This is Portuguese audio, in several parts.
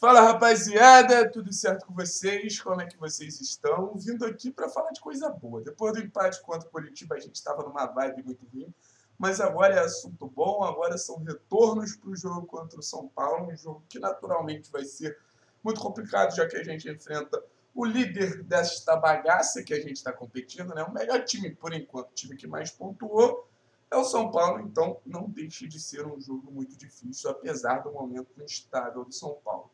Fala rapaziada, tudo certo com vocês? Como é que vocês estão? Vindo aqui para falar de coisa boa. Depois do empate contra o Curitiba, a gente estava numa vibe muito ruim, mas agora é assunto bom. Agora são retornos para o jogo contra o São Paulo, um jogo que naturalmente vai ser muito complicado, já que a gente enfrenta o líder desta bagaça que a gente está competindo, né? O melhor time por enquanto, o time que mais pontuou é o São Paulo, então não deixe de ser um jogo muito difícil, apesar do momento instável do São Paulo.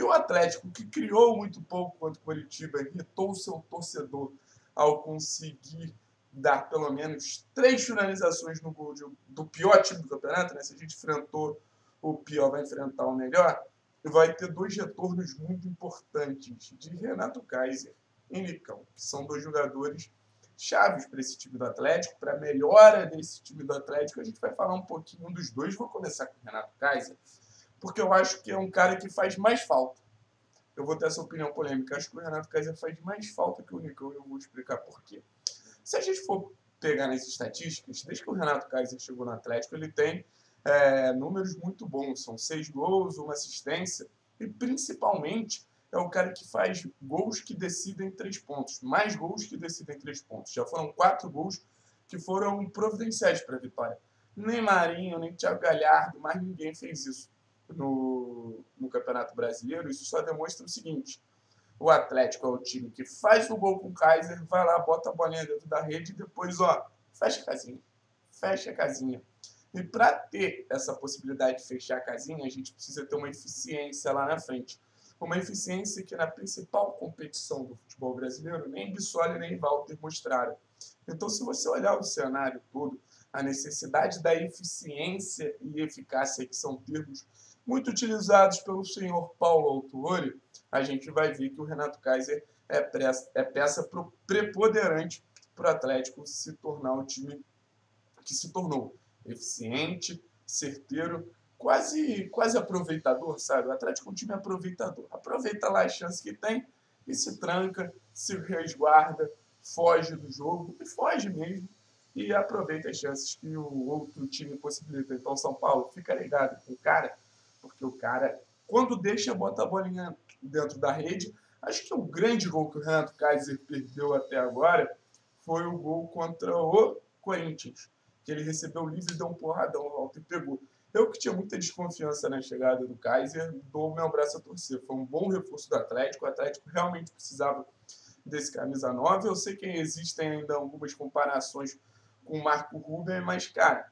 E o Atlético, que criou muito pouco contra o Curitiba, irritou seu torcedor ao conseguir dar pelo menos três finalizações no gol de, do pior time do campeonato, né? Se a gente enfrentou o pior, vai enfrentar o melhor. Vai ter dois retornos muito importantes de Renato Kaiser e Nicão, que são dois jogadores chaves para esse time do Atlético, para a melhora desse time do Atlético. A gente vai falar um pouquinho dos dois. Vou começar com o Renato Kaiser porque eu acho que é um cara que faz mais falta. Eu vou ter essa opinião polêmica. Acho que o Renato Kaiser faz mais falta que o Nicão e eu vou explicar por quê. Se a gente for pegar nas estatísticas, desde que o Renato Kaiser chegou no Atlético, ele tem é, números muito bons. São seis gols, uma assistência e principalmente é o cara que faz gols que decidem três pontos. Mais gols que decidem três pontos. Já foram quatro gols que foram providenciais para a vitória. Nem Marinho, nem Thiago Galhardo, mais ninguém fez isso no, no Campeonato Brasileiro, isso só demonstra o seguinte: o Atlético é o time que faz o gol com o Kaiser, vai lá, bota a bolinha dentro da rede e depois, ó, fecha a casinha. Fecha a casinha. E para ter essa possibilidade de fechar a casinha, a gente precisa ter uma eficiência lá na frente. Uma eficiência que na principal competição do futebol brasileiro, nem Bissoli nem Walter mostraram. Então, se você olhar o cenário todo, a necessidade da eficiência e eficácia, que são termos muito utilizados pelo senhor Paulo Autuori, a gente vai ver que o Renato Kaiser é, peça, é peça preponderante para o Atlético se tornar o time que se tornou eficiente, certeiro, quase, quase aproveitador, sabe? O Atlético é um time aproveitador. Aproveita lá as chances que tem e se tranca, se resguarda, foge do jogo e foge mesmo e aproveita as chances que o outro time possibilita. Então, São Paulo, fica ligado com o cara porque o cara, quando deixa, bota a bolinha dentro da rede. Acho que o grande gol que o Renato Kaiser perdeu até agora foi o gol contra o Corinthians, que ele recebeu livre, deu um porradão alto e pegou. Eu que tinha muita desconfiança na chegada do Kaiser, dou meu braço a torcer. Foi um bom reforço do Atlético. O Atlético realmente precisava desse camisa 9. Eu sei que existem ainda algumas comparações com o Marco Ruben, mas, cara,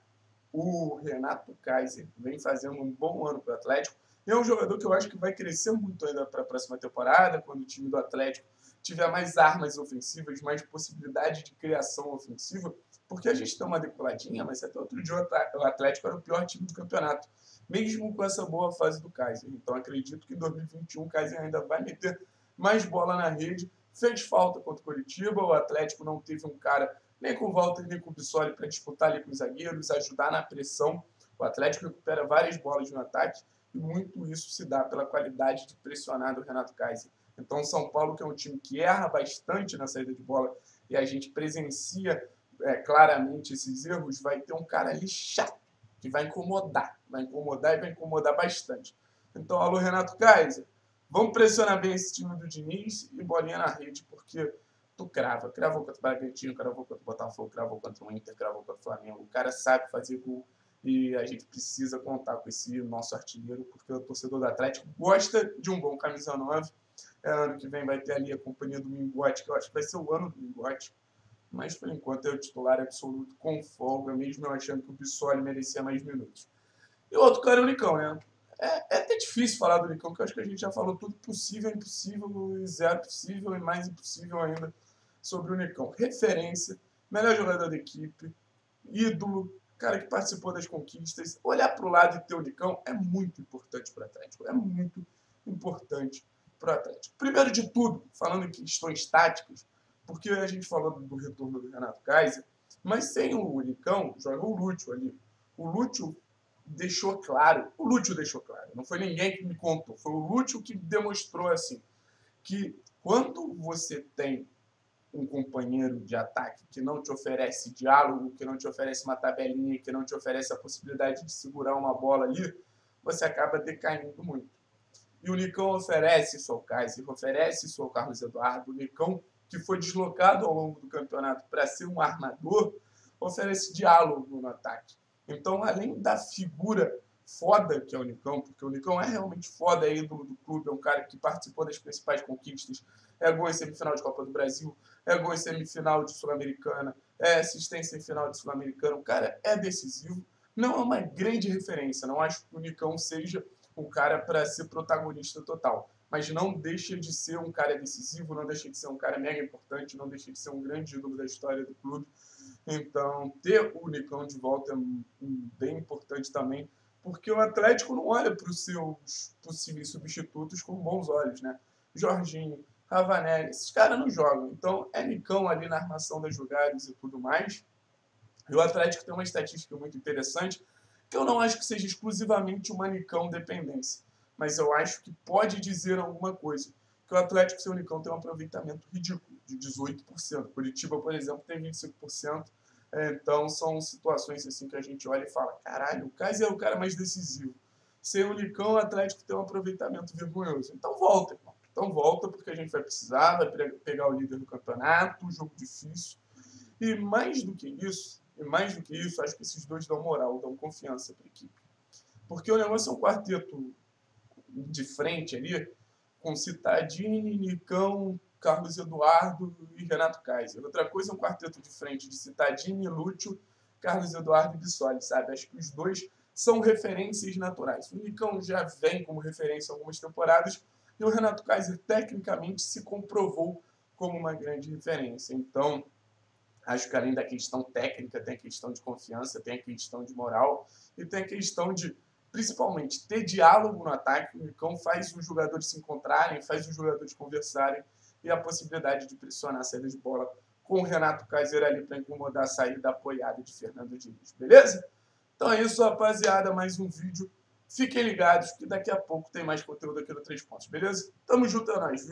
o Renato Kaiser vem fazendo um bom ano para o Atlético. É um jogador que eu acho que vai crescer muito ainda para a próxima temporada, quando o time do Atlético tiver mais armas ofensivas, mais possibilidade de criação ofensiva, porque a gente tem uma decoladinha, mas até outro dia o Atlético era o pior time do campeonato, mesmo com essa boa fase do Kaiser. Então acredito que em 2021 o Kaiser ainda vai meter mais bola na rede. Fez falta contra o Curitiba, o Atlético não teve um cara nem com o Walter, nem com o Bissoli para disputar ali com os zagueiros, ajudar na pressão. O Atlético recupera várias bolas no ataque e muito isso se dá pela qualidade de pressionar do Renato Kaiser. Então, São Paulo, que é um time que erra bastante na saída de bola e a gente presencia é, claramente esses erros, vai ter um cara ali chato, que vai incomodar. Vai incomodar e vai incomodar bastante. Então, alô, Renato Kaiser, vamos pressionar bem esse time do Diniz e bolinha na rede, porque tu crava. Cravou contra o Bragantino, cravou contra o Botafogo, cravou contra o Inter, cravou contra o Flamengo. O cara sabe fazer gol e a gente precisa contar com esse nosso artilheiro, porque o torcedor do Atlético gosta de um bom camisa 9. É, ano que vem vai ter ali a companhia do Mingote, que eu acho que vai ser o ano do Mingote. Mas por enquanto é o titular absoluto com folga, mesmo eu achando que o Bissoli merecia mais minutos. E o outro cara é o Nicão, né? É, é até difícil falar do Nicão, porque eu acho que a gente já falou tudo possível, impossível, e zero possível e mais impossível ainda sobre o Nicão. Referência, melhor jogador da equipe, ídolo, cara que participou das conquistas. Olhar para o lado e ter o Nicão é muito importante para o Atlético. É muito importante para o Atlético. Primeiro de tudo, falando em questões táticas, porque a gente falou do retorno do Renato Kaiser, mas sem o Nicão, joga o Lúcio ali. O Lúcio deixou claro, o Lúcio deixou claro, não foi ninguém que me contou, foi o Lúcio que demonstrou assim, que quando você tem um companheiro de ataque que não te oferece diálogo, que não te oferece uma tabelinha, que não te oferece a possibilidade de segurar uma bola ali, você acaba decaindo muito. E o Nicão oferece isso ao Kaiser, oferece isso ao Carlos Eduardo. O Nicão, que foi deslocado ao longo do campeonato para ser um armador, oferece diálogo no ataque. Então, além da figura foda que é o Nicão, porque o Nicão é realmente foda, é ídolo do clube, é um cara que participou das principais conquistas, é gol em semifinal de Copa do Brasil, é gol em semifinal de Sul-Americana, é assistência em final de Sul-Americana, o cara é decisivo, não é uma grande referência, não acho que o Nicão seja um cara para ser protagonista total, mas não deixa de ser um cara decisivo, não deixa de ser um cara mega importante, não deixa de ser um grande ídolo da história do clube. Então, ter o Nicão de volta é bem importante também, porque o Atlético não olha para os seus possíveis substitutos com bons olhos, né? Jorginho, Ravanelli, esses caras não jogam. Então, é Nicão ali na armação das jogadas e tudo mais. E o Atlético tem uma estatística muito interessante, que eu não acho que seja exclusivamente uma Nicão dependência, mas eu acho que pode dizer alguma coisa. Que o Atlético sem o Nicão tem um aproveitamento ridículo, de 18%. Curitiba, por exemplo, tem 25%. Então, são situações assim que a gente olha e fala, caralho, o Kaiser é o cara mais decisivo. Sem o Nicão, o Atlético tem um aproveitamento vergonhoso. Então volta, irmão. Então volta, porque a gente vai precisar, vai pegar o líder do campeonato, um jogo difícil. E mais do que isso, e mais do que isso, acho que esses dois dão moral, dão confiança para a equipe. Porque o negócio é um quarteto de frente ali, com Citadini, Nicão, Carlos Eduardo e Renato Kaiser. Outra coisa é um quarteto de frente de Citadini, Lúcio, Carlos Eduardo e Bissoli, sabe? Acho que os dois são referências naturais. O Nicão já vem como referência algumas temporadas e o Renato Kaiser tecnicamente se comprovou como uma grande referência. Então, acho que além da questão técnica, tem a questão de confiança, tem a questão de moral e tem a questão de, principalmente, ter diálogo no ataque. O Nicão faz os jogadores se encontrarem, faz os jogadores conversarem e a possibilidade de pressionar a saída de bola com o Renato Kaiser ali para incomodar a saída apoiada de Fernando Diniz, beleza? Então é isso, rapaziada, mais um vídeo. Fiquem ligados que daqui a pouco tem mais conteúdo aqui no Três Pontos, beleza? Tamo junto, é nóis, viu?